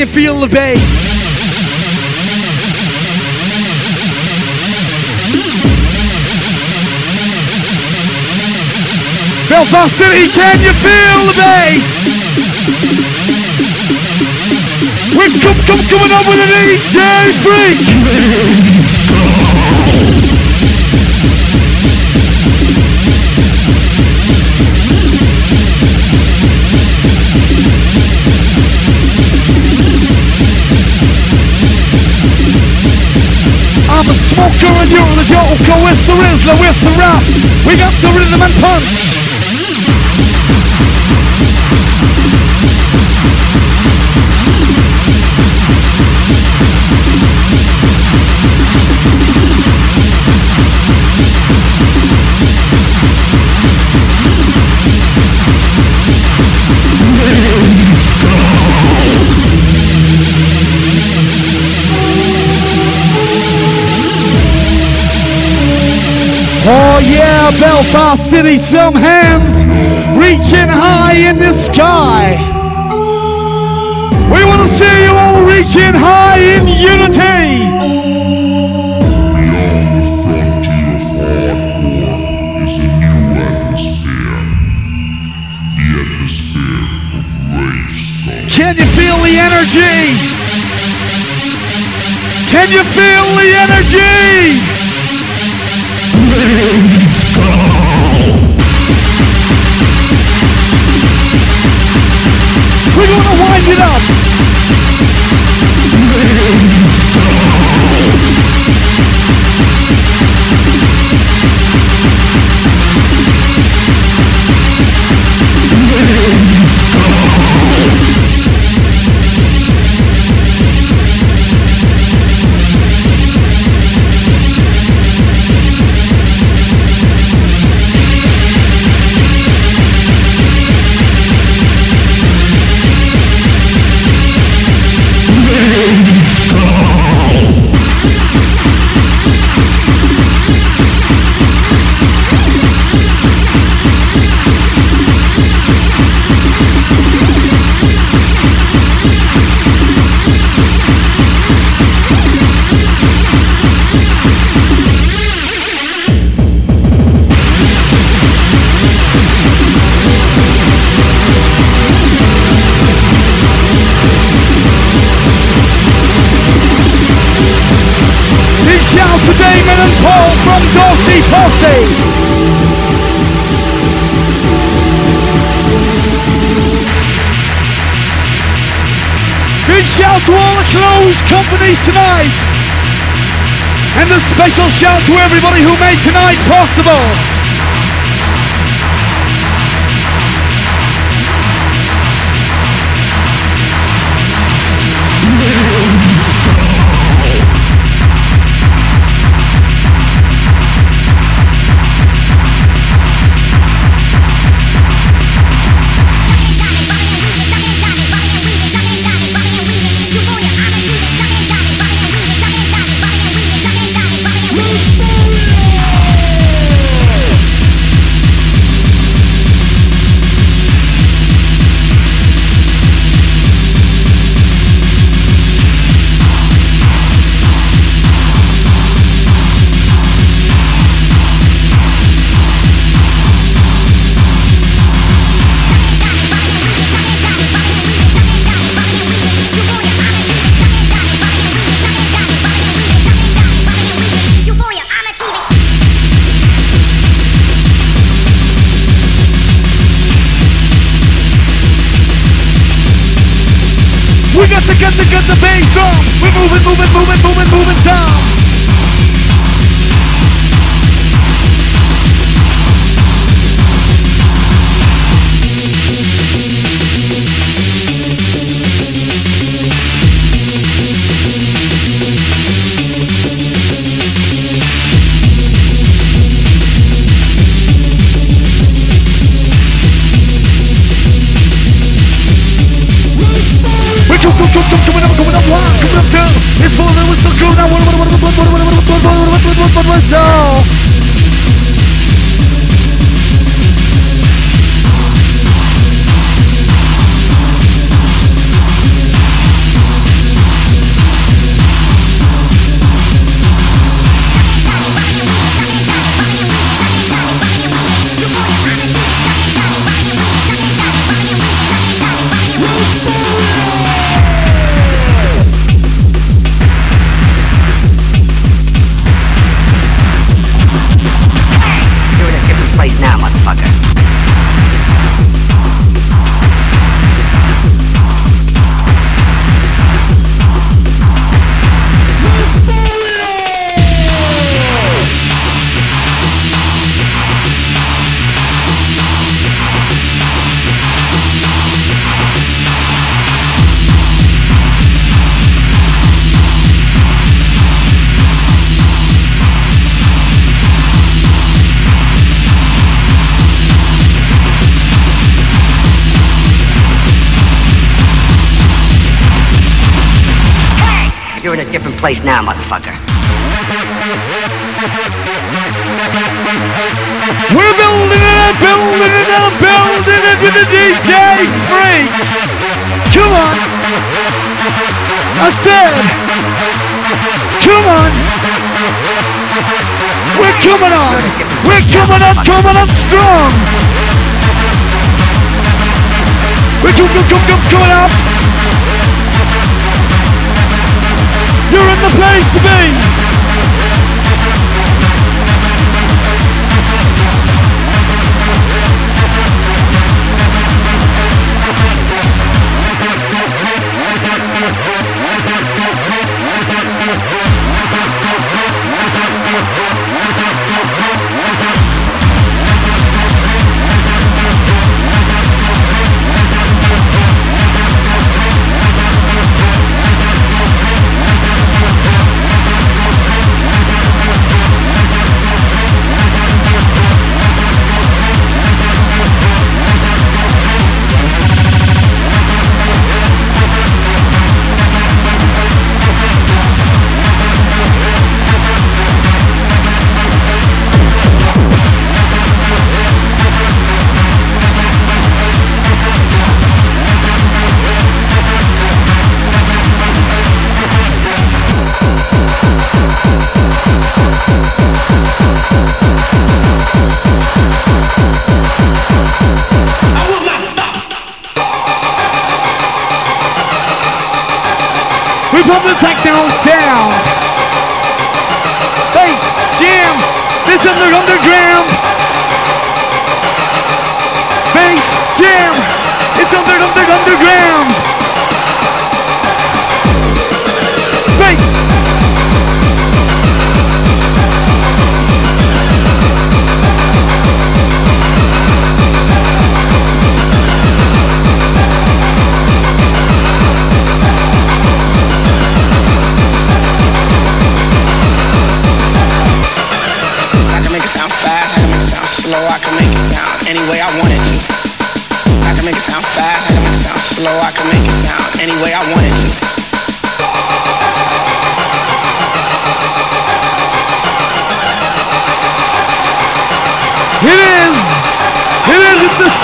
Can feel the bass? Belfast City, can you feel the bass? We're come, come, coming up with an DJ Freak. Smoker and you're the joker with the Rizzler, with the rap. We got the rhythm and punch. Oh, yeah, Belfast City, some hands reaching high in the sky. We want to see you all reaching high in unity. Beyond the frontiers hardcore is a new atmosphere. The atmosphere of rage. Can you feel the energy? Can you feel the energy? Companies tonight. And a special shout to everybody who made tonight possible. Oh. Place now, motherfucker. We're building it up, building it up, building it with the DJ Freak. Come on. I said, come on. We're coming on. We're coming up, coming up strong. We're coming, coming, coming up. Place to be.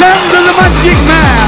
returns of the Magic Man.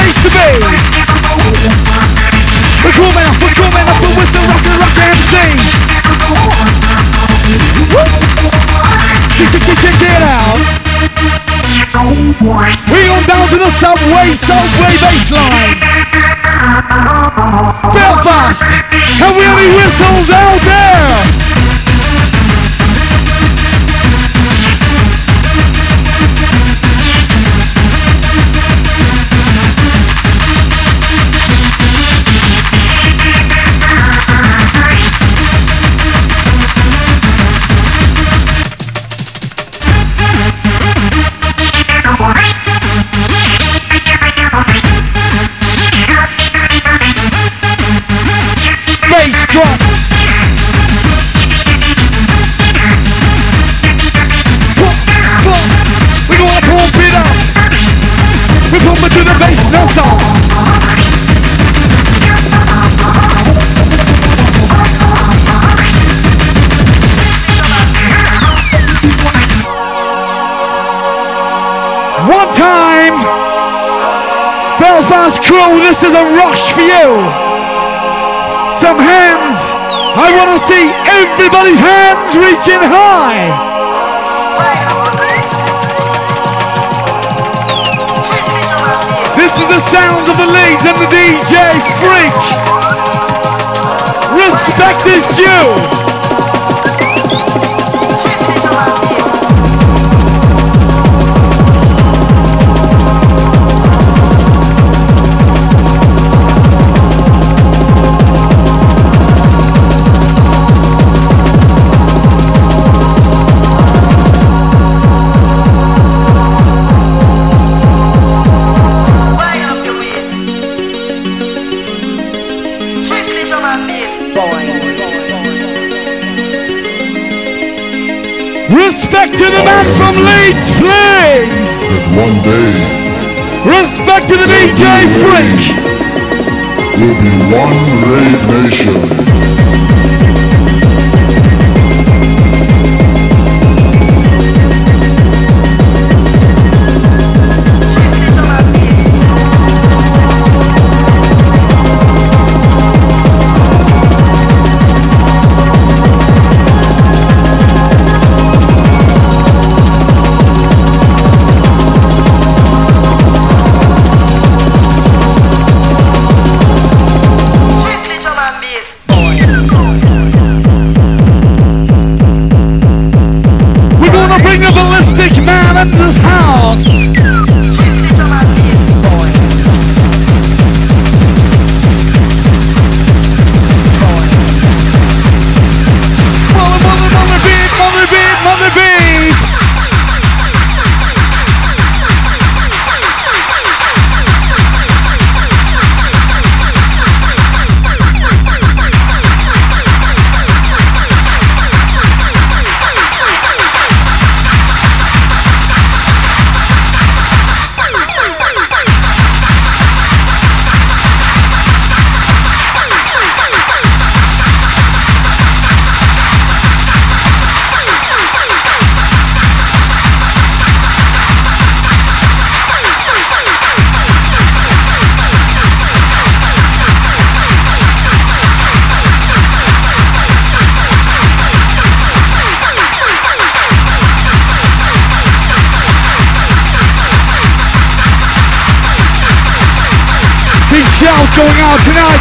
place to be. We're coming up, we're coming up, with the rock and rock MC. Woo! Kitchen, kitchen, get out. We on down to the subway, subway baseline. Belfast, and we only whistles out there. Crow, this is a rush for you. Some hands. I want to see everybody's hands reaching high. This is the sound of the Leeds and the DJ Freak. Respect is due. Respect to the man from Leeds, please. One day Respect to the DJ Freak. will be one rave nation.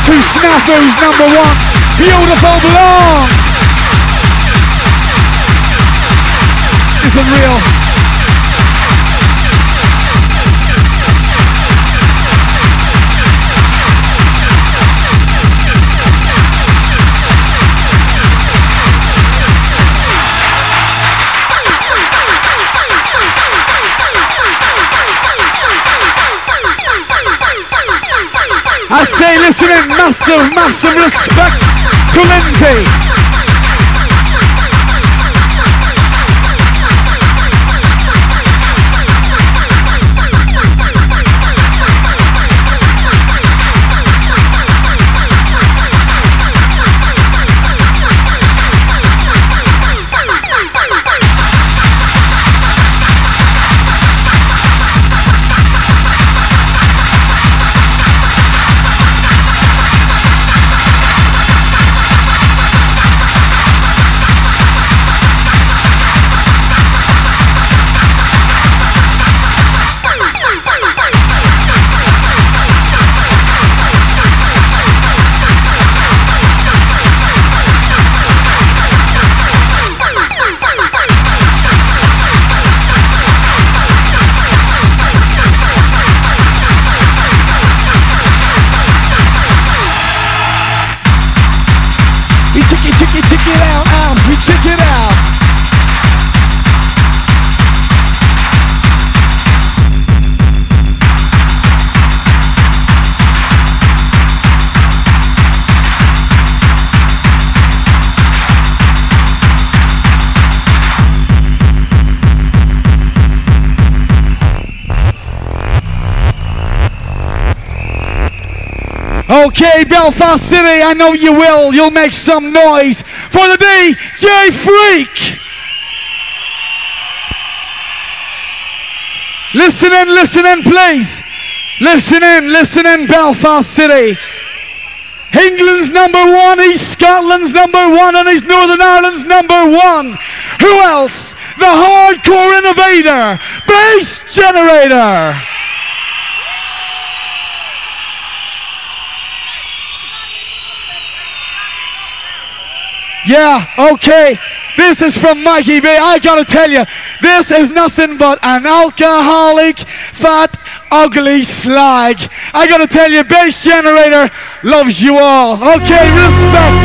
To Snafu's number one, Beautiful Blonde. Isn't real. I say, listen in, massive, massive respect to Lindsay. Belfast City, I know you will. You'll make some noise for the DJ Freak. Listen in, listen in, please. Listen in, listen in, Belfast City. England's number one, East Scotland's number one, and he's Northern Ireland's number one. Who else? The hardcore innovator, bass generator. Yeah, okay. This is from Mikey V. I gotta tell you, this is nothing but an alcoholic, fat, ugly slag. I gotta tell you, Bass Generator loves you all. Okay, respect.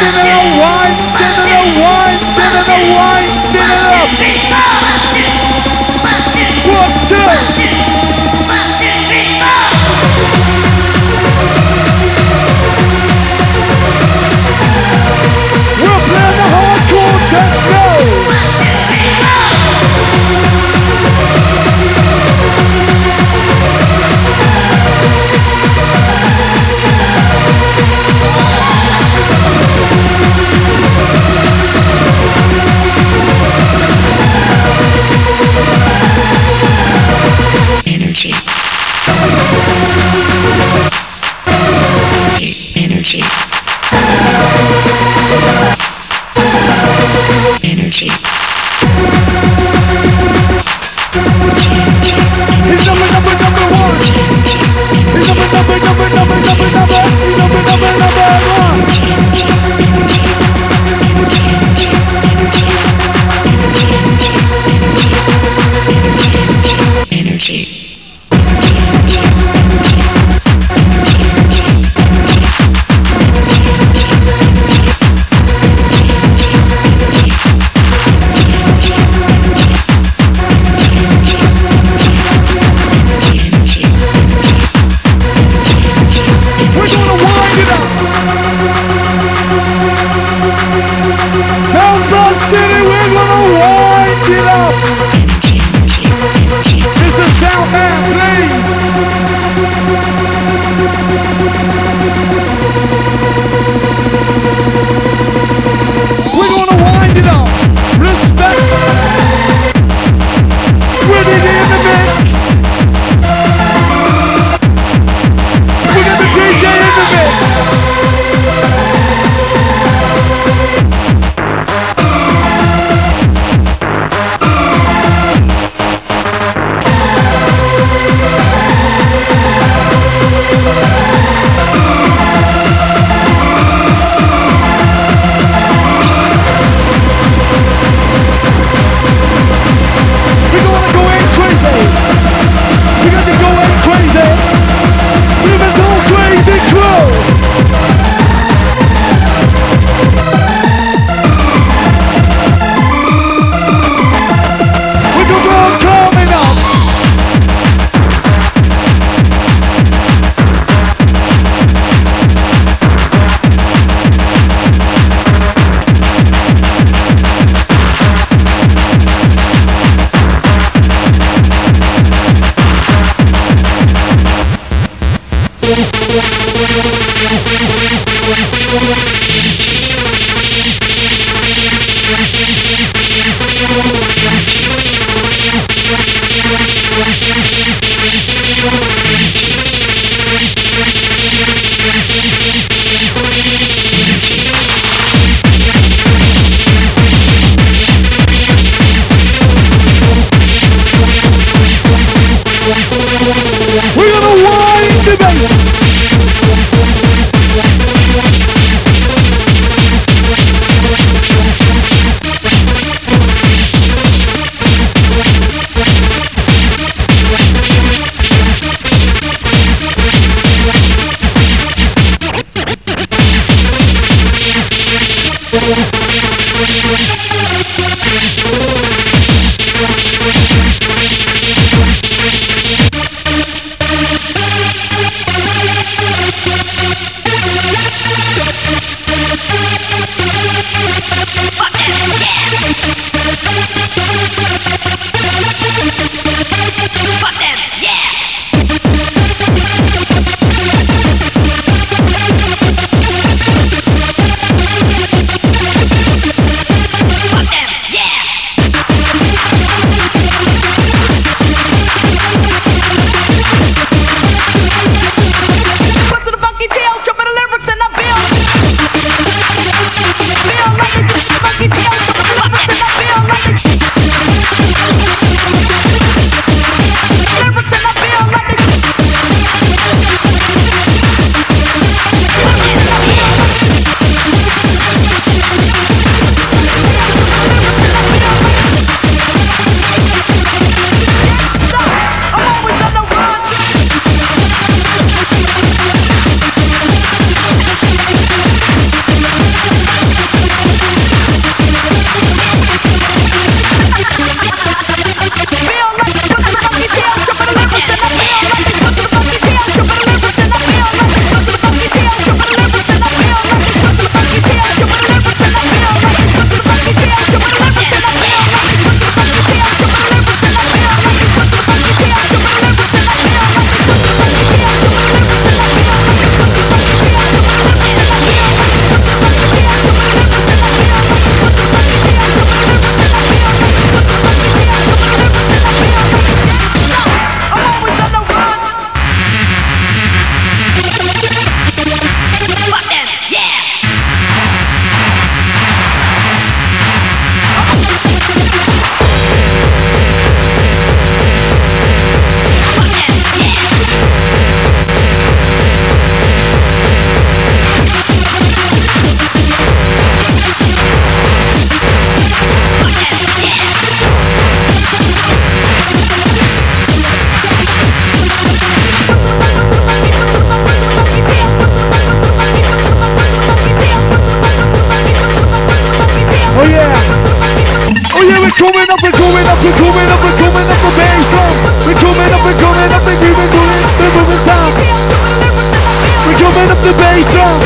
Give it a one, give it a one, give it a one, give it up. energy. coming up, we're coming up, we're coming up, we're coming up the bass drum. We're coming up, we're coming up, we're moving, moving, we're moving time. We're coming up the bass drum.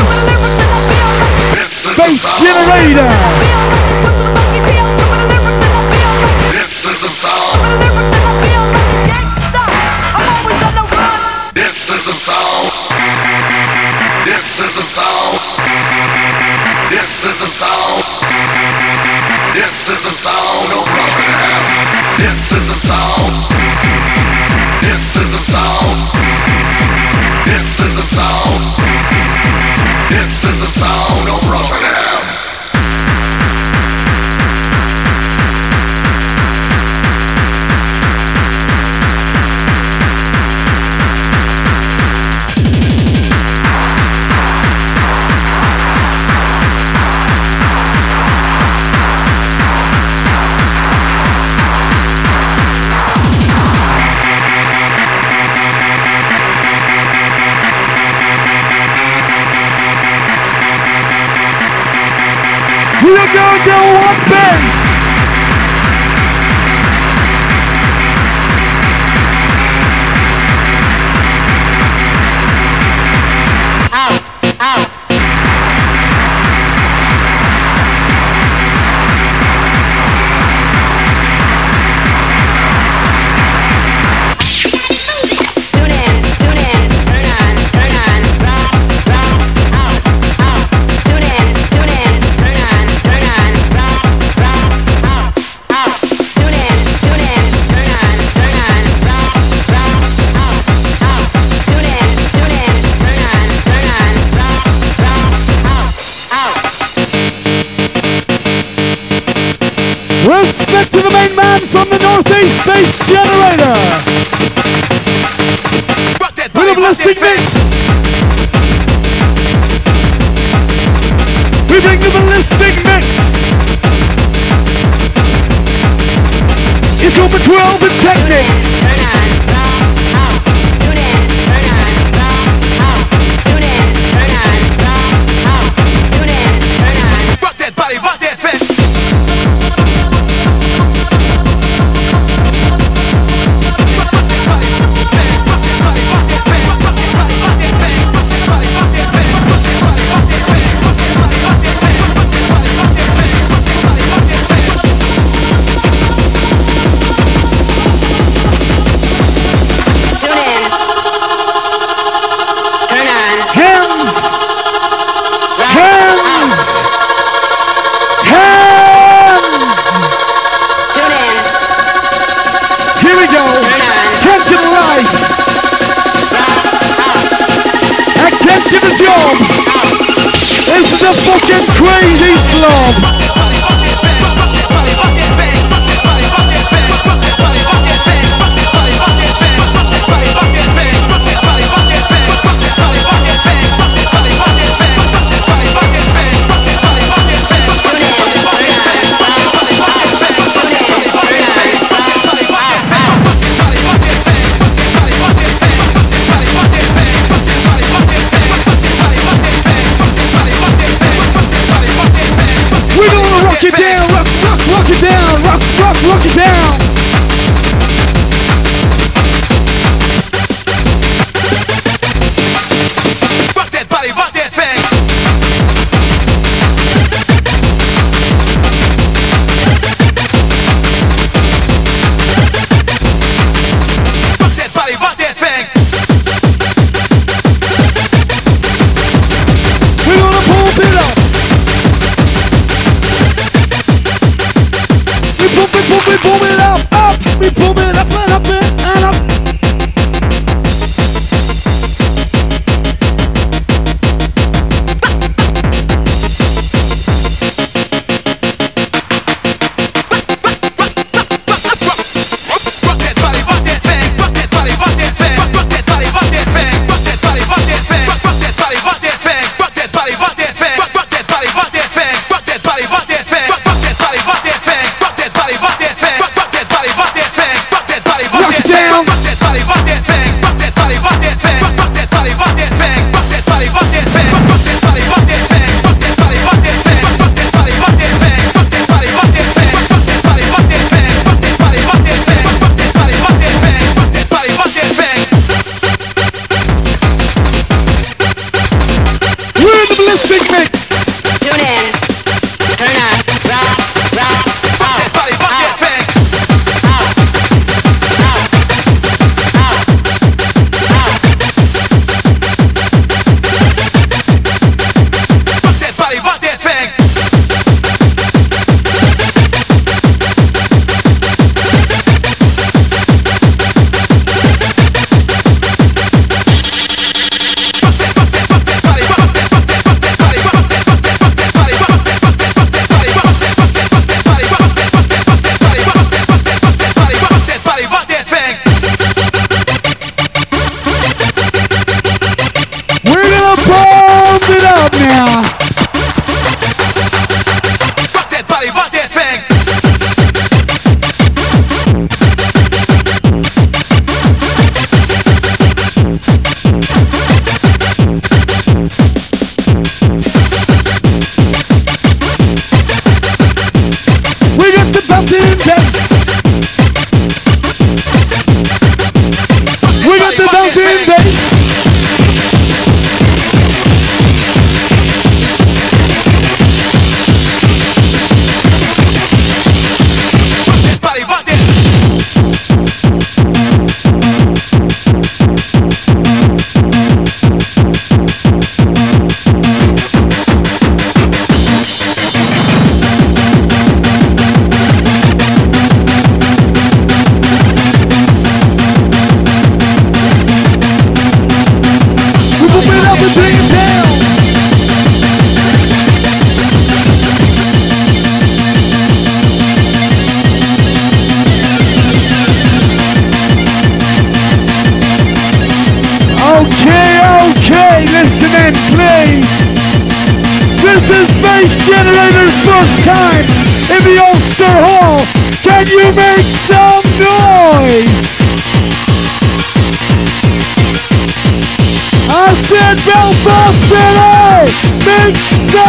Bass generator. This is a song. This is a song. This is a song. This is a song. This is the sound of Rockingham. This is sound. This is sound. This is sound. This is sound of Rockingham. We're going down one bass.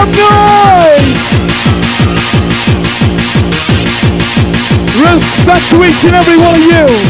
noise! Respect to each and every one of you!